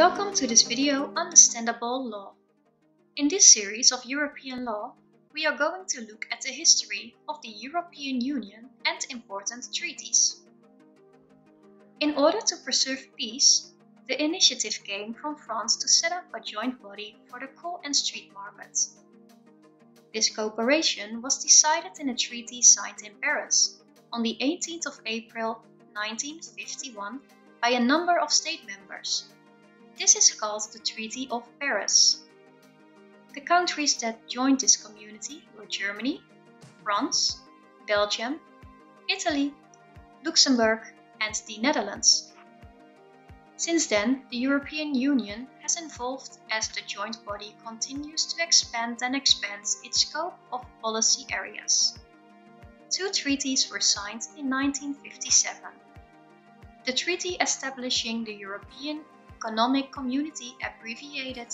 Welcome to this video Understandable Law. In this series of European law, we are going to look at the history of the European Union and important treaties. In order to preserve peace, the initiative came from France to set up a joint body for the coal and steel market. This cooperation was decided in a treaty signed in Paris on the 18th of April 1951 by a number of state members this is called the Treaty of Paris. The countries that joined this community were Germany, France, Belgium, Italy, Luxembourg and the Netherlands. Since then, the European Union has evolved as the joint body continues to expand and expand its scope of policy areas. Two treaties were signed in 1957. The treaty establishing the European Economic Community abbreviated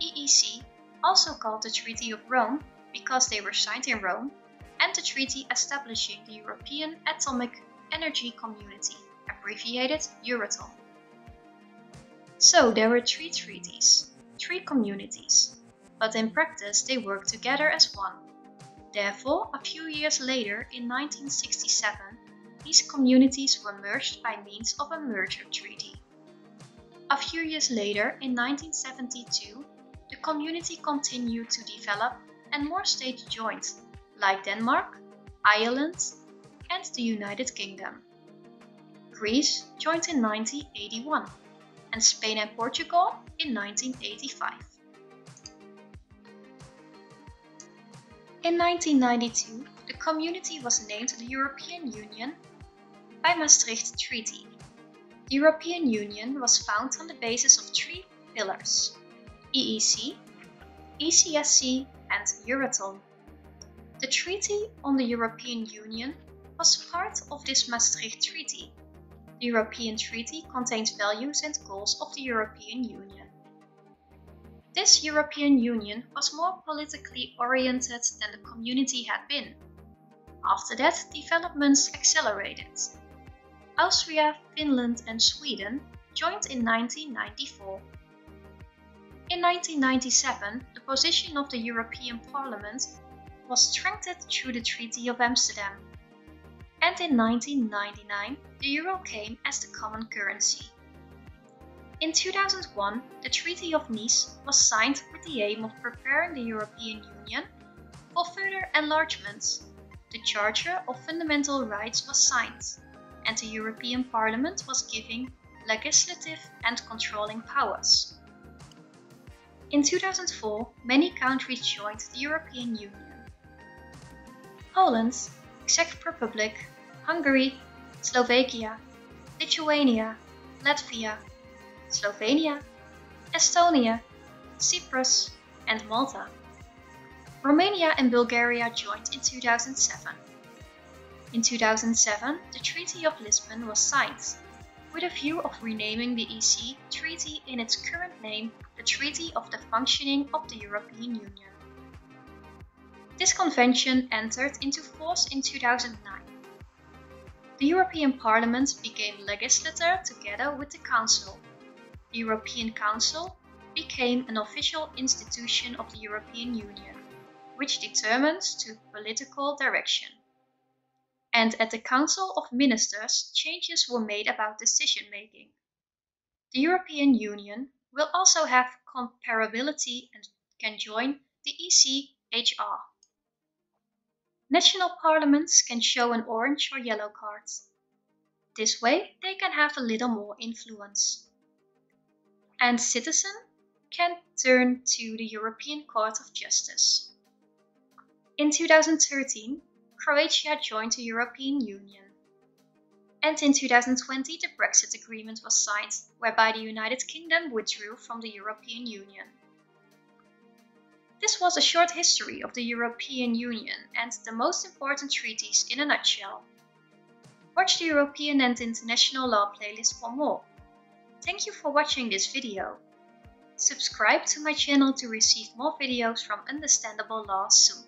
EEC, also called the Treaty of Rome because they were signed in Rome, and the treaty establishing the European Atomic Energy Community, abbreviated Euratom. So there were three treaties, three communities, but in practice they worked together as one. Therefore, a few years later, in 1967, these communities were merged by means of a merger treaty. A few years later, in 1972, the community continued to develop and more states joined, like Denmark, Ireland, and the United Kingdom. Greece joined in 1981 and Spain and Portugal in 1985. In 1992, the community was named the European Union by Maastricht Treaty the European Union was found on the basis of three pillars EEC, ECSC, and Euratom. The Treaty on the European Union was part of this Maastricht Treaty. The European Treaty contains values and goals of the European Union. This European Union was more politically oriented than the community had been. After that, developments accelerated. Austria, Finland and Sweden joined in 1994. In 1997, the position of the European Parliament was strengthened through the Treaty of Amsterdam. And in 1999, the euro came as the common currency. In 2001, the Treaty of Nice was signed with the aim of preparing the European Union for further enlargements. The Charter of Fundamental Rights was signed and the European Parliament was giving legislative and controlling powers. In 2004, many countries joined the European Union. Poland, Czech Republic, Hungary, Slovakia, Lithuania, Latvia, Slovenia, Estonia, Cyprus, and Malta. Romania and Bulgaria joined in 2007. In 2007, the Treaty of Lisbon was signed, with a view of renaming the EC Treaty in its current name the Treaty of the Functioning of the European Union. This convention entered into force in 2009. The European Parliament became legislator together with the Council. The European Council became an official institution of the European Union, which determines the political direction and at the Council of Ministers changes were made about decision making. The European Union will also have comparability and can join the ECHR. National parliaments can show an orange or yellow card. This way they can have a little more influence. And citizen can turn to the European Court of Justice. In 2013, Croatia joined the European Union. And in 2020, the Brexit Agreement was signed, whereby the United Kingdom withdrew from the European Union. This was a short history of the European Union and the most important treaties in a nutshell. Watch the European and International Law playlist for more. Thank you for watching this video. Subscribe to my channel to receive more videos from Understandable Law soon.